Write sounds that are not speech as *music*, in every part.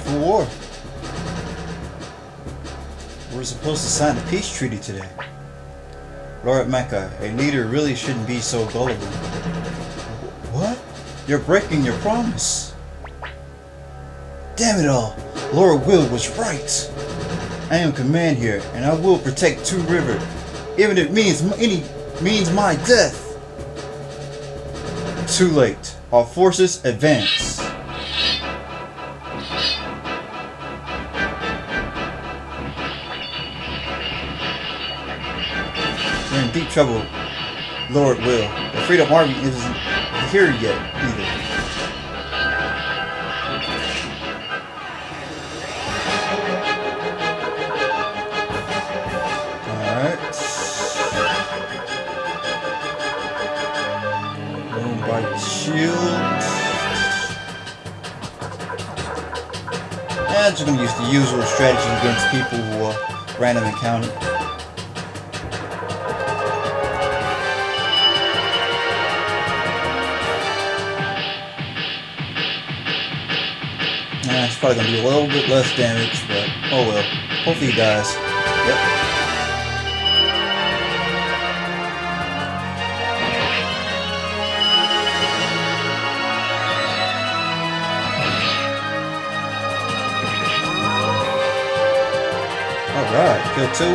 for war. We're supposed to sign a peace treaty today. Lord Mecha, a leader really shouldn't be so gullible. What? You're breaking your promise. Damn it all! Lord Will was right. I am command here, and I will protect Two River, even if it means any means my death. Too late. Our forces advance. Trouble, Lord Will. The Freedom Army isn't here yet, either. Alright. Boom by shield. Yeah, just gonna use the usual strategy against people who are random encounter. Probably gonna be a little bit less damage, but oh well. Hopefully he dies. Yep. Alright, kill two.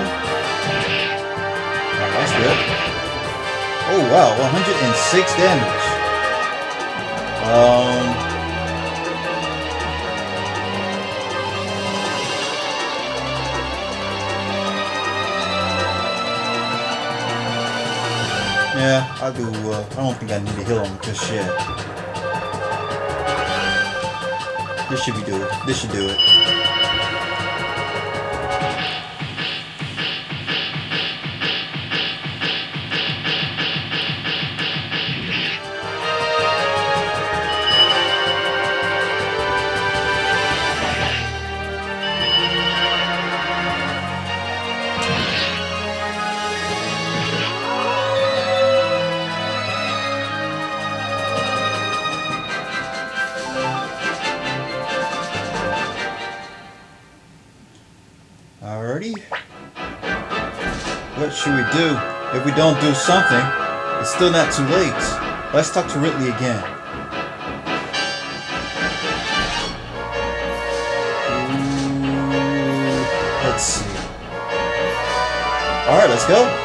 Oh, that's good. Oh wow, 106 damage. Um Yeah, I do. Uh, I don't think I need to heal him just yet. This should be do it. This should do it. Don't do something, it's still not too late. Let's talk to Ridley again. Ooh, let's see. Alright, let's go.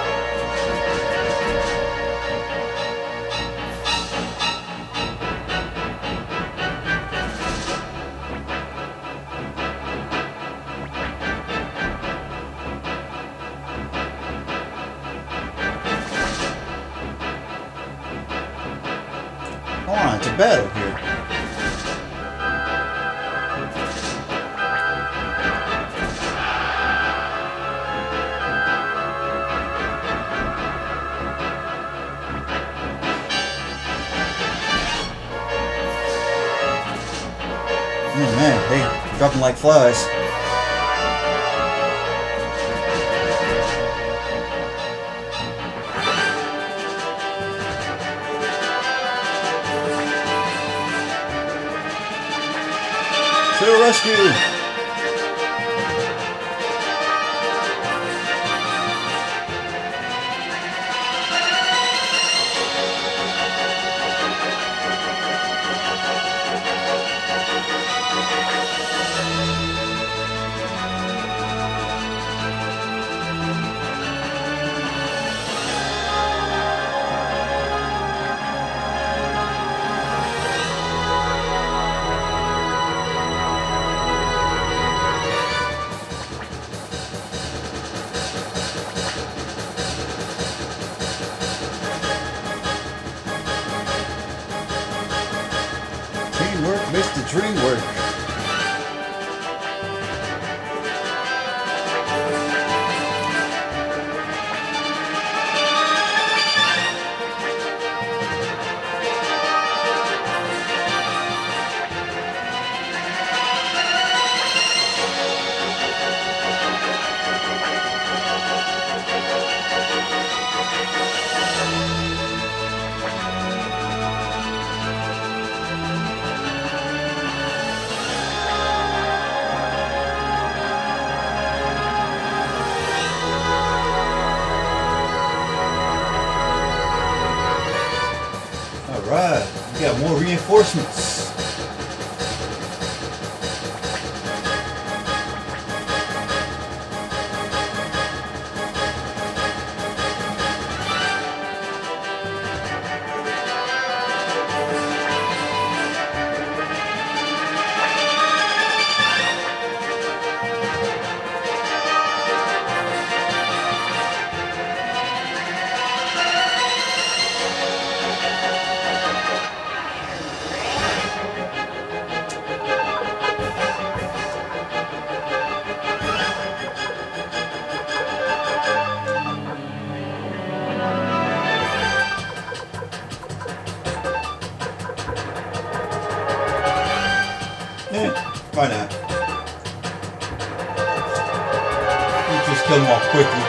Quickly.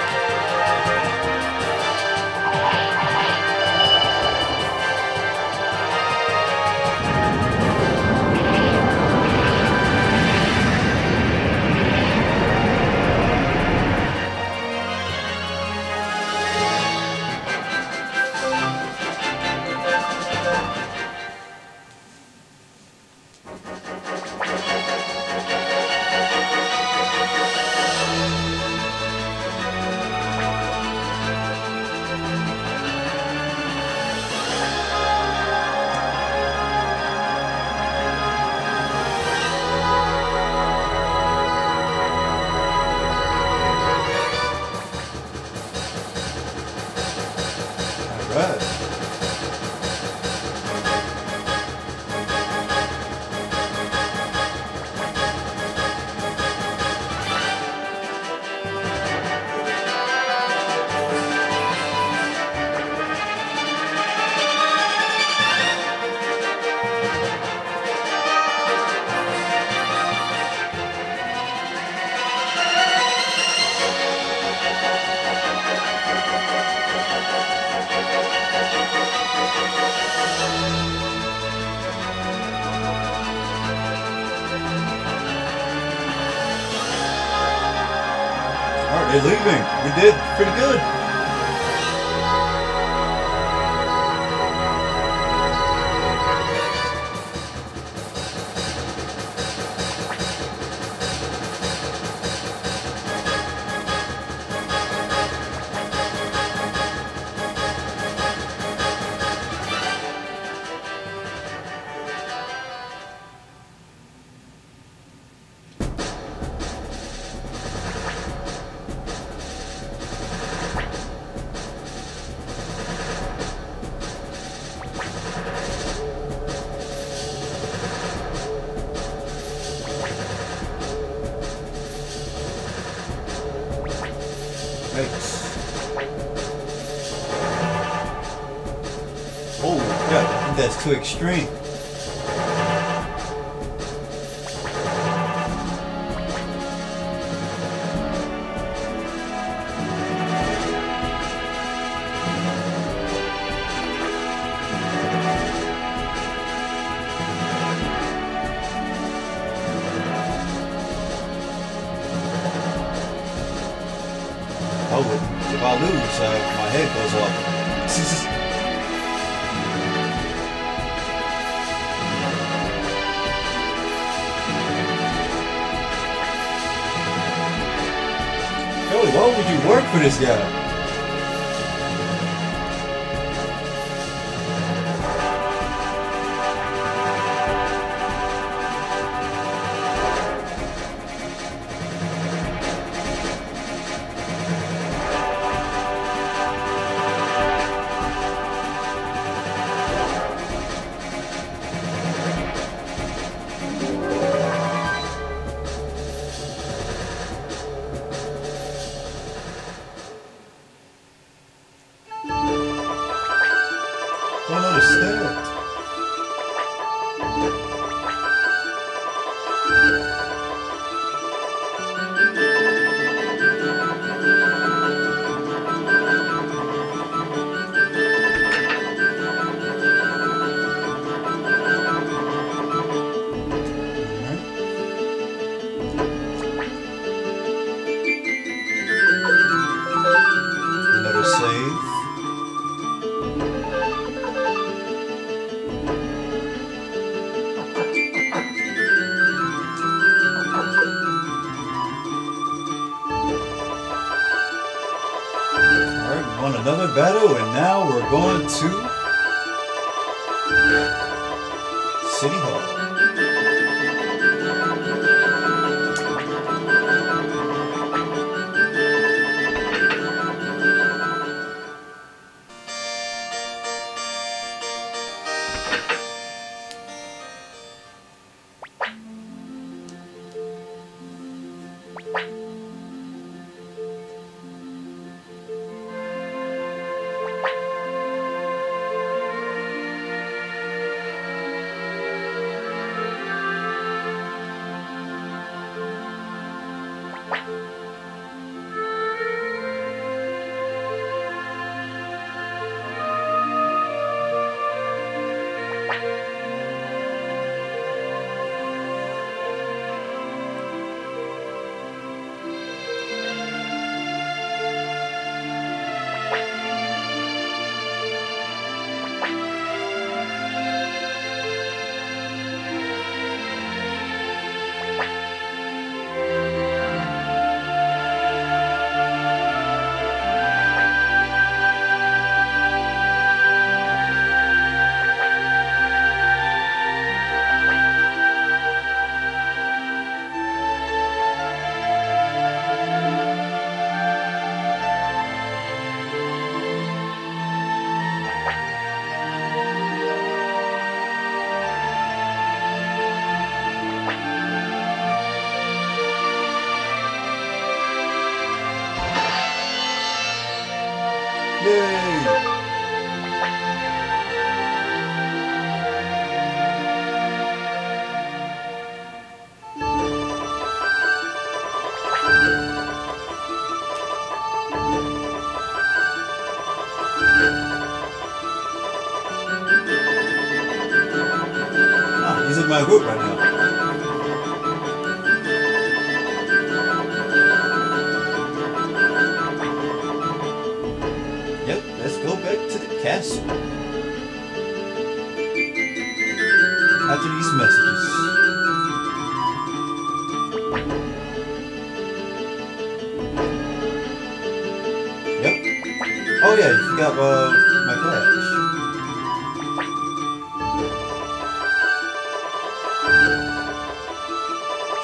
You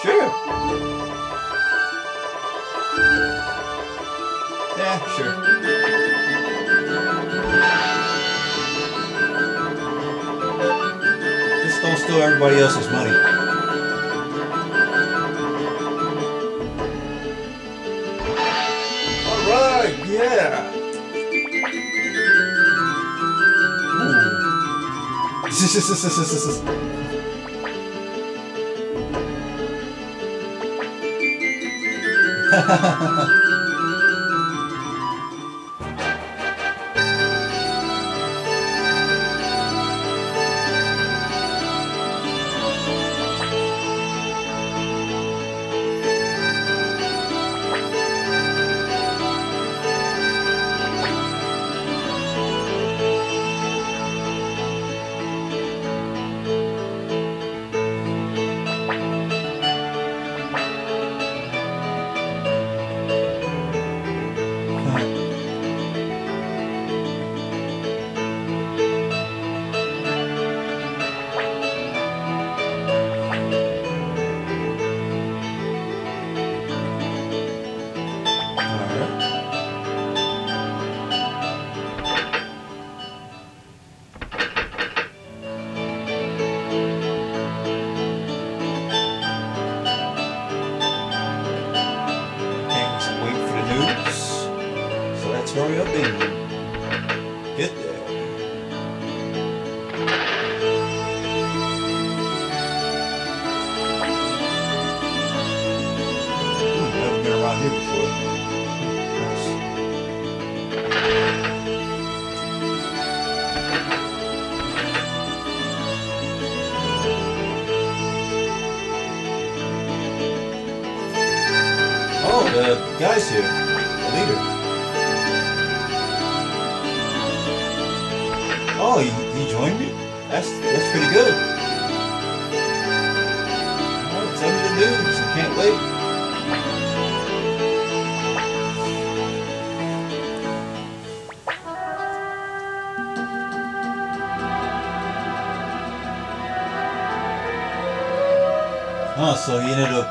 Sure. Yeah, sure. Just don't steal everybody else's money. Alright, yeah. Ooh. *laughs*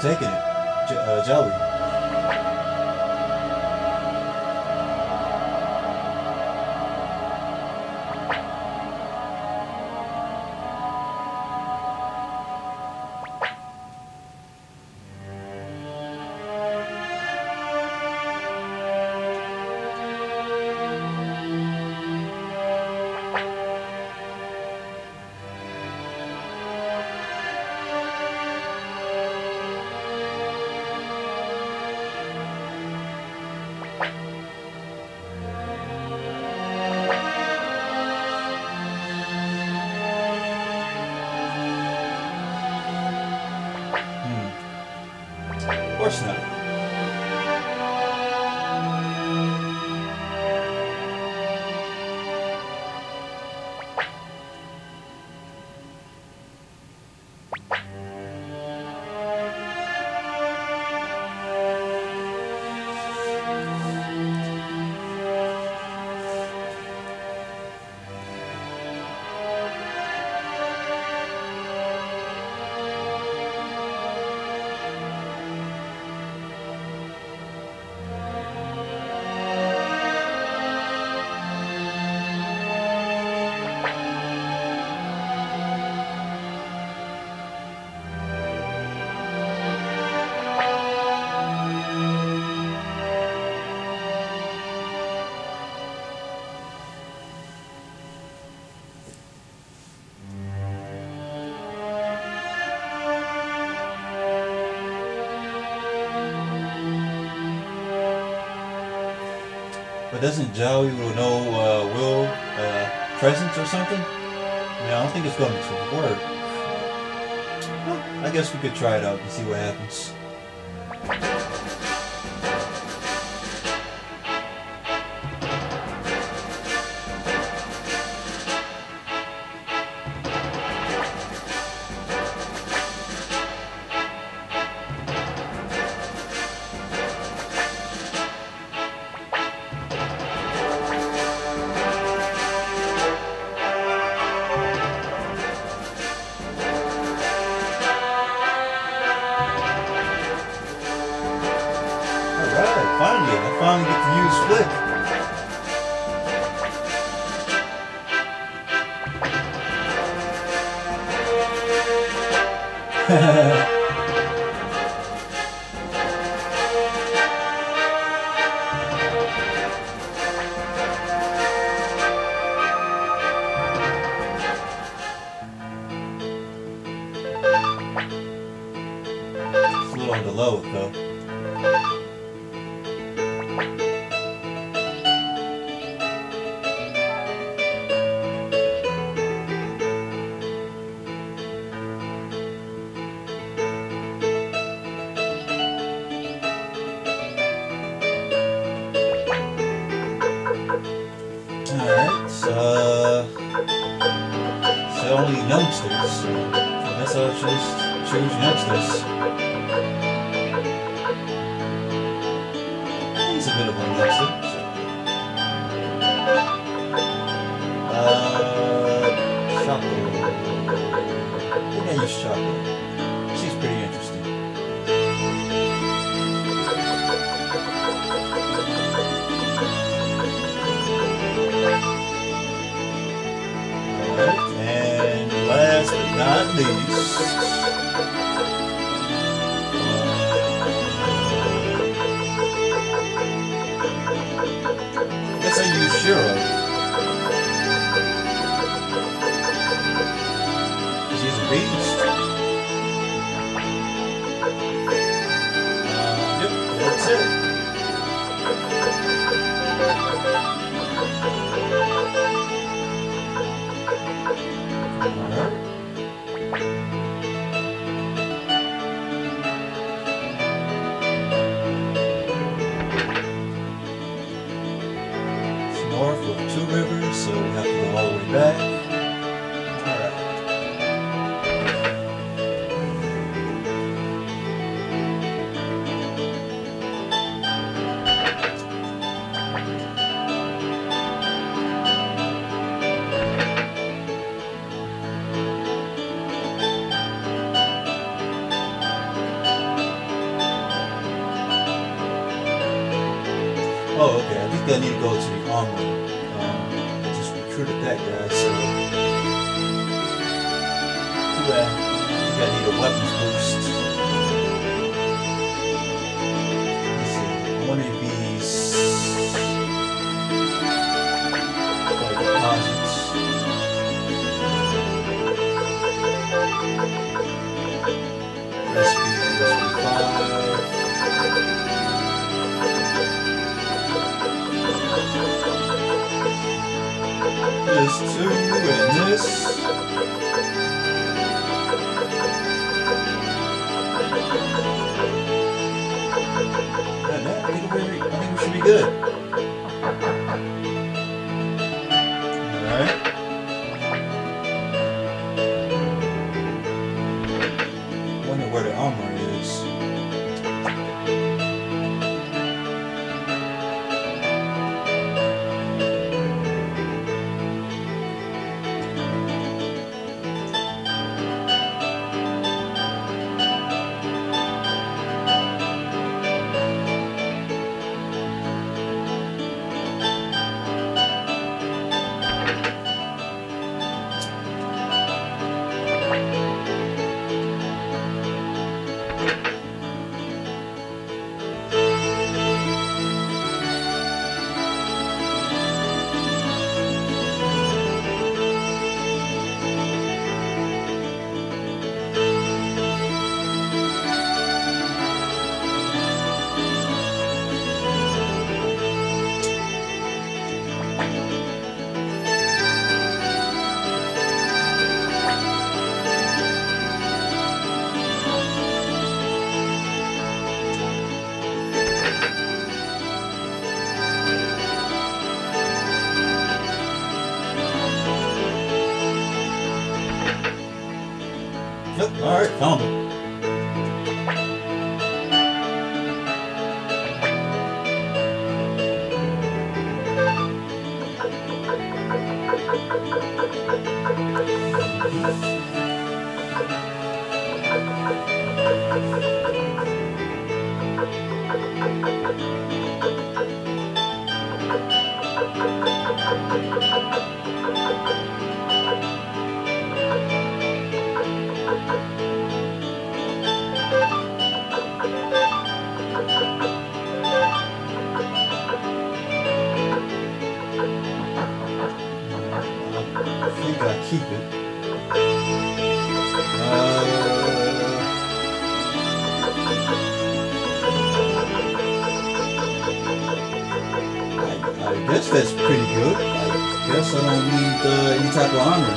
Taking it. J- uh, Joey. Doesn't Joey will know uh, Will uh, presence or something? I, mean, I don't think it's going to work. Well, I guess we could try it out and see what happens. Youngsters, so I guess I'll just choose youngsters. than go to. Ron.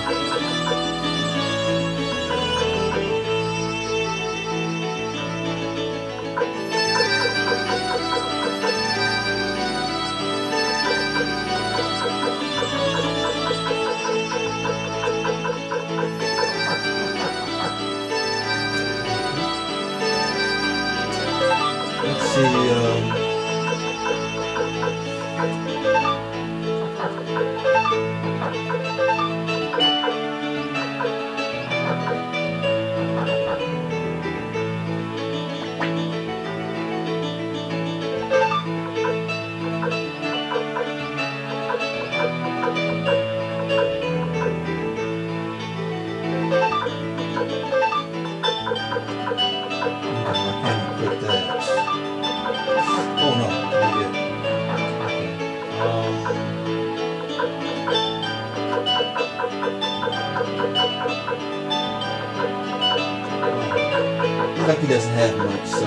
seems like he doesn't have much, so.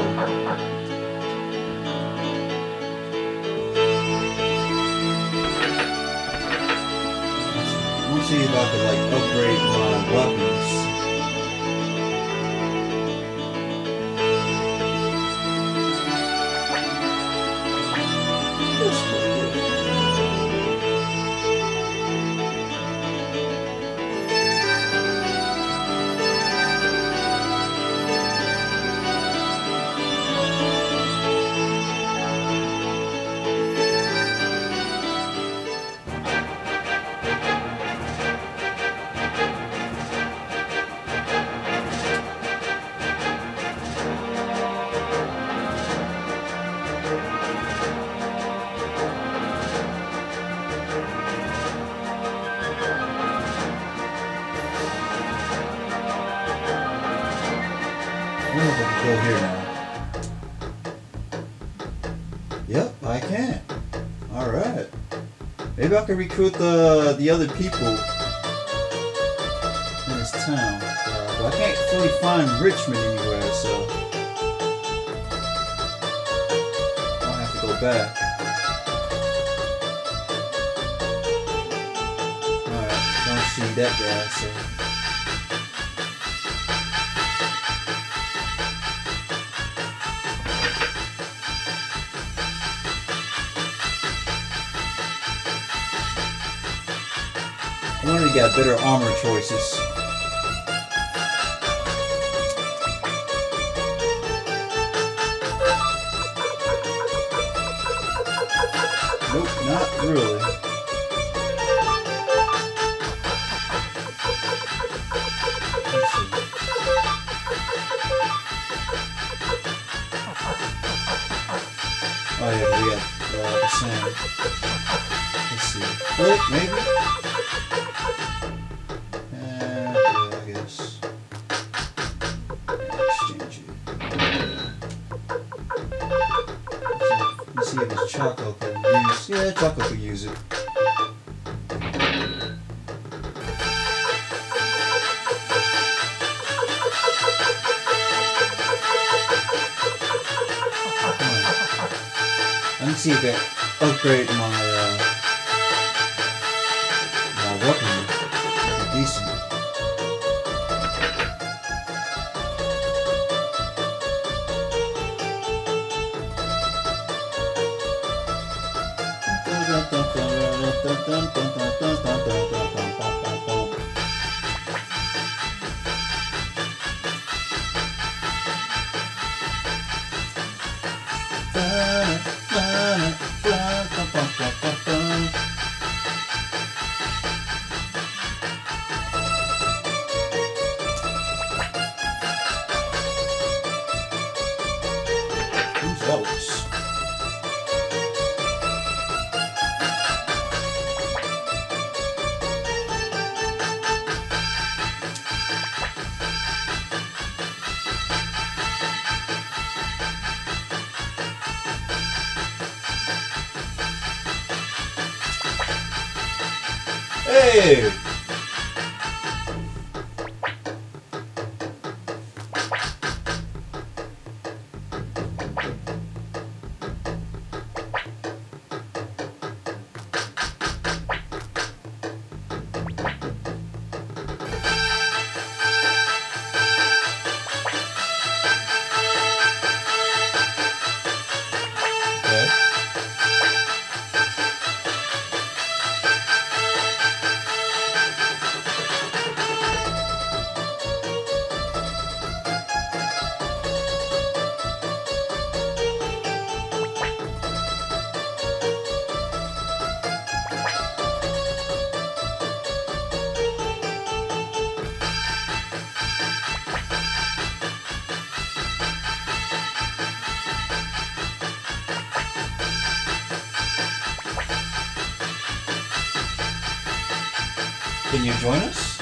We'll see if I can like upgrade my weapon. Maybe I can recruit the the other people in this town. Uh, but I can't fully find Richmond anywhere, so I'll have to go back. Alright, don't see that guy, so I got better armor choices. Nope, not really. Oh yeah, we got uh, the same. Let's see. Flip, maybe? Upgrade my uh, my weapon. Decent. Hey! Can you join us?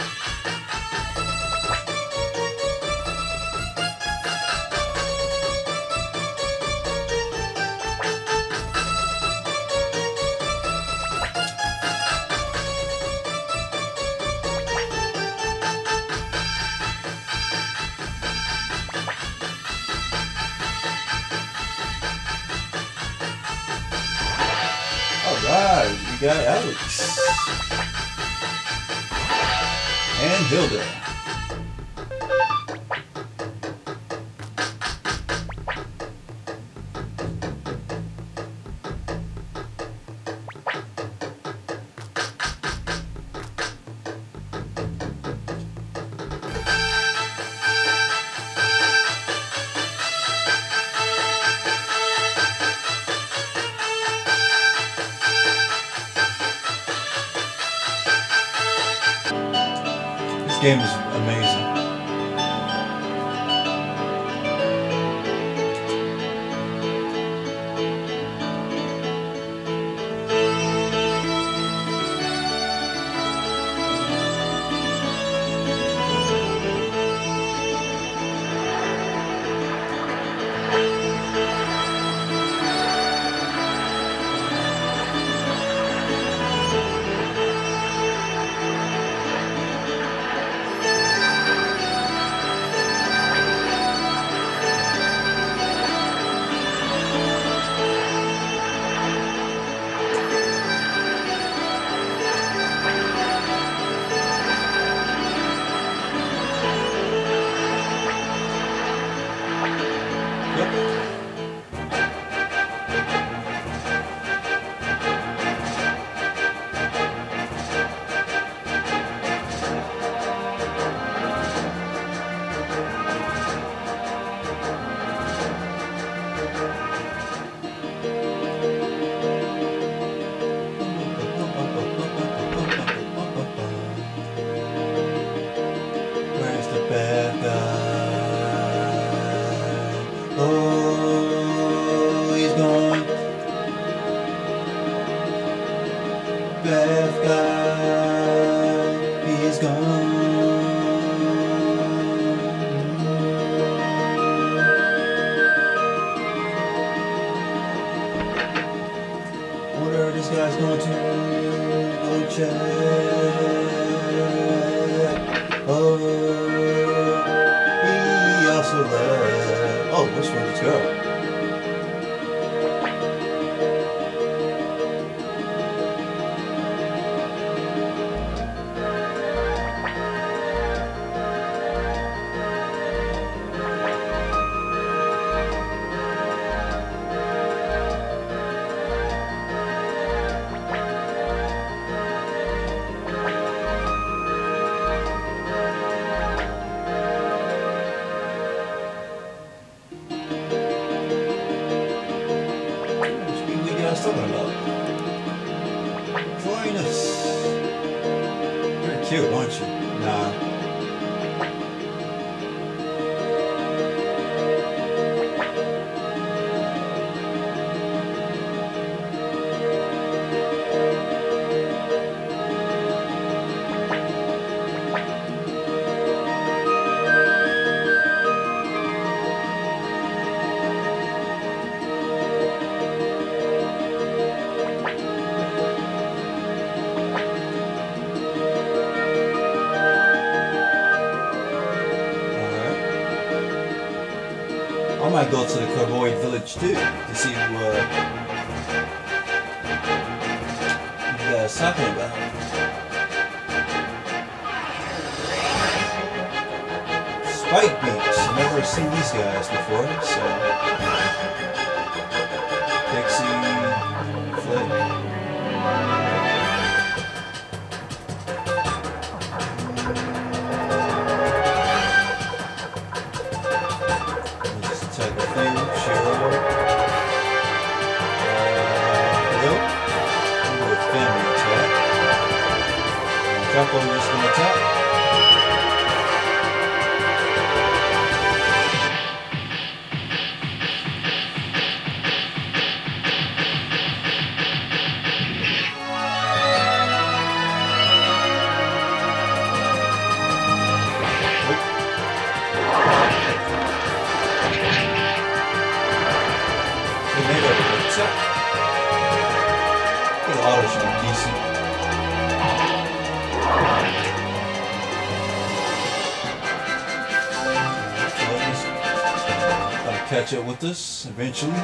Alright, we got Alex 没有的。Wonder if I might go to the cowboy village too to see what you guys talking about. Spike Beats. Never seen these guys before, so Couple just gonna catch up with us eventually.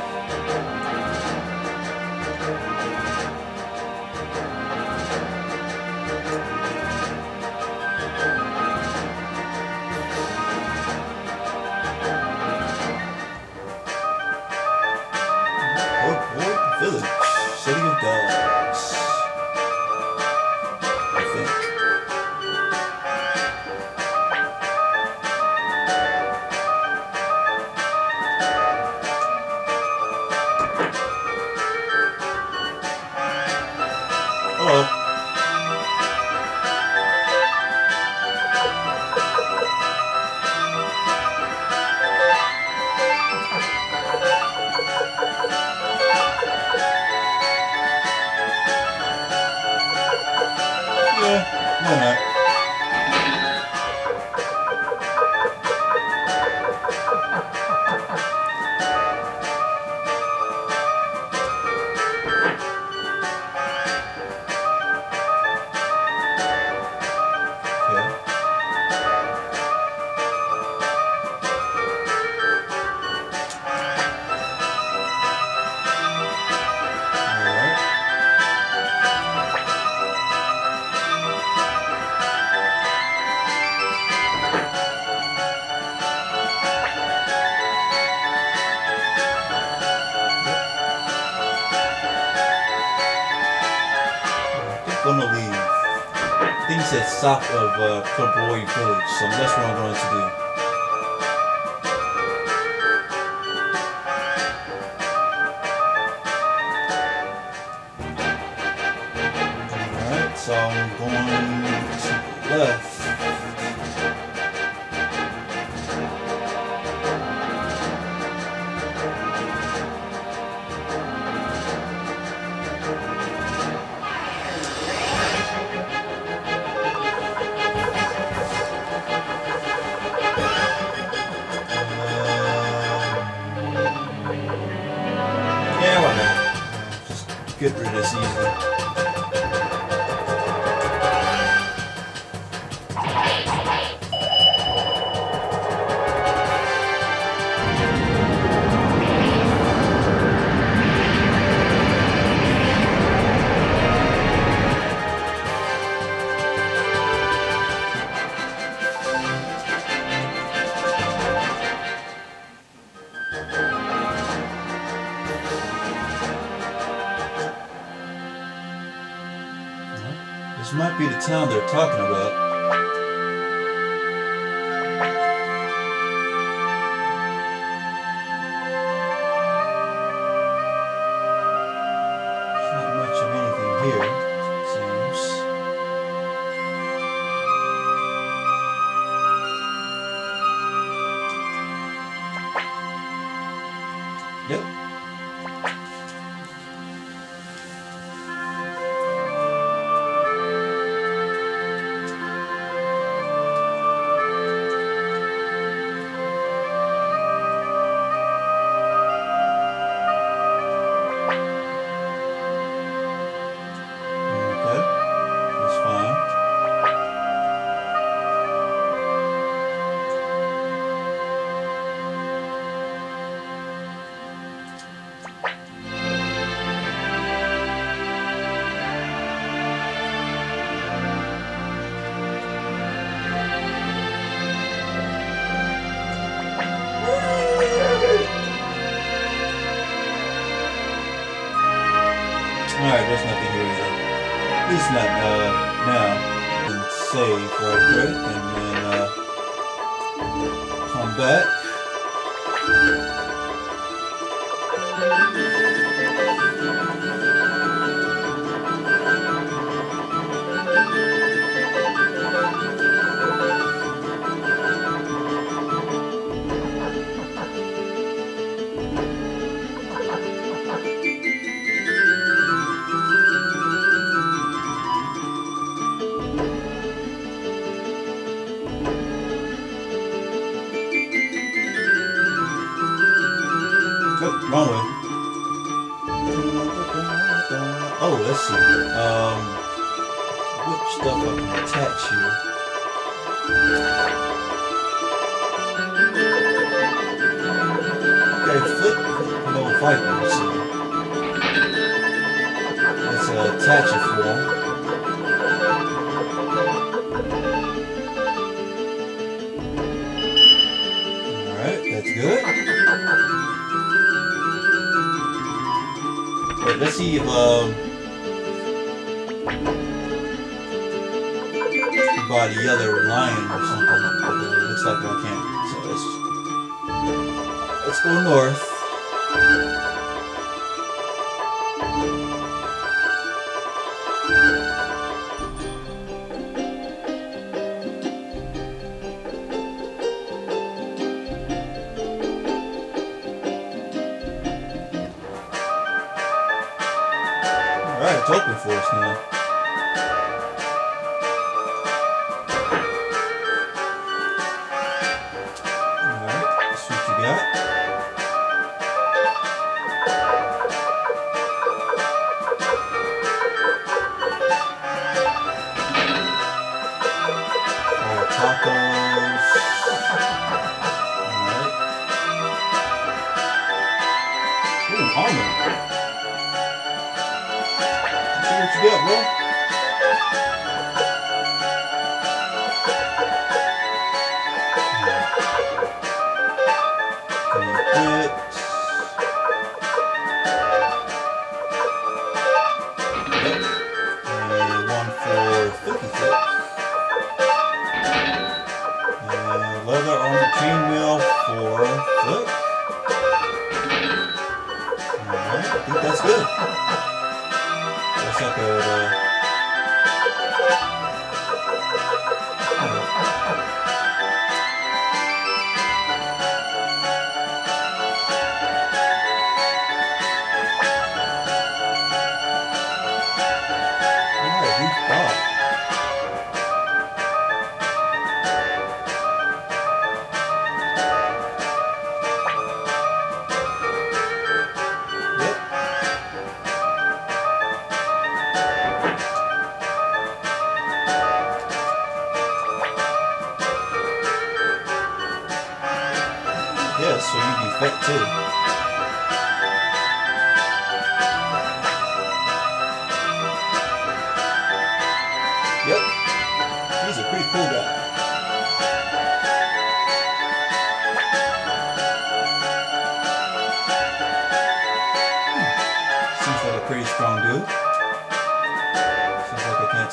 South of uh, Cowboy Village, so that's what I'm going to do. Alright, so I'm going here. Okay, flip below Viper, so let's attach it for good. Wait, let's see if, um... got lion or something, it looks like one can't. So let's, let's go north.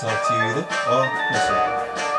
talk to you either. Well.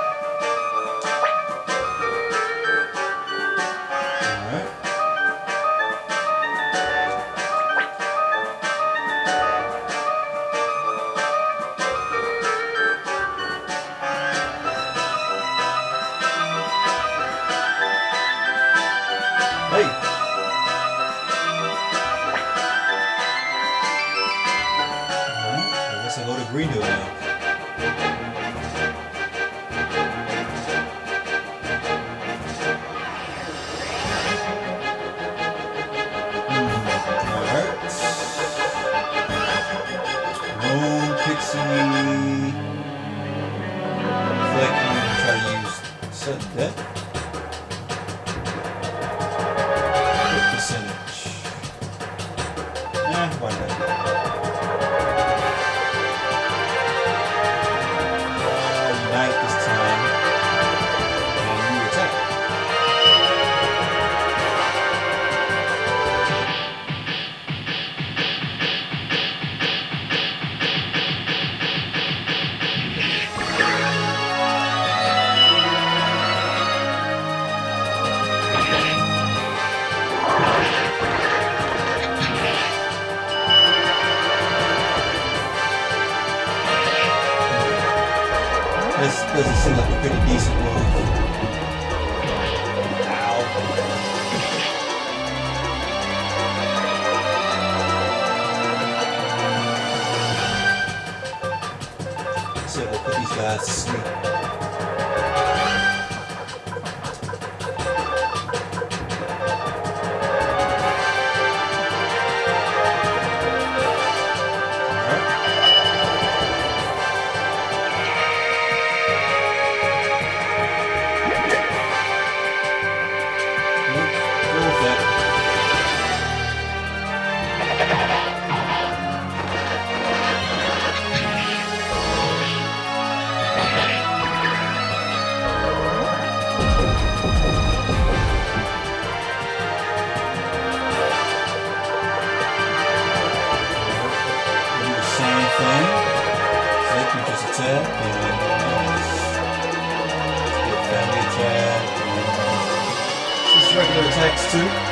regular attacks too.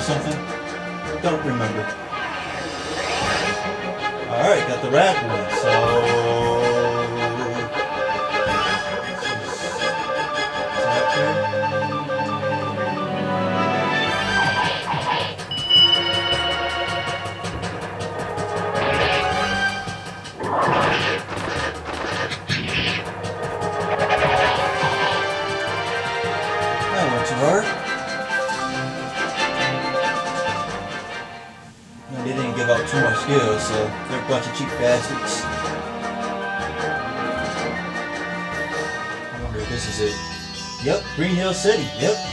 小 City. Yep.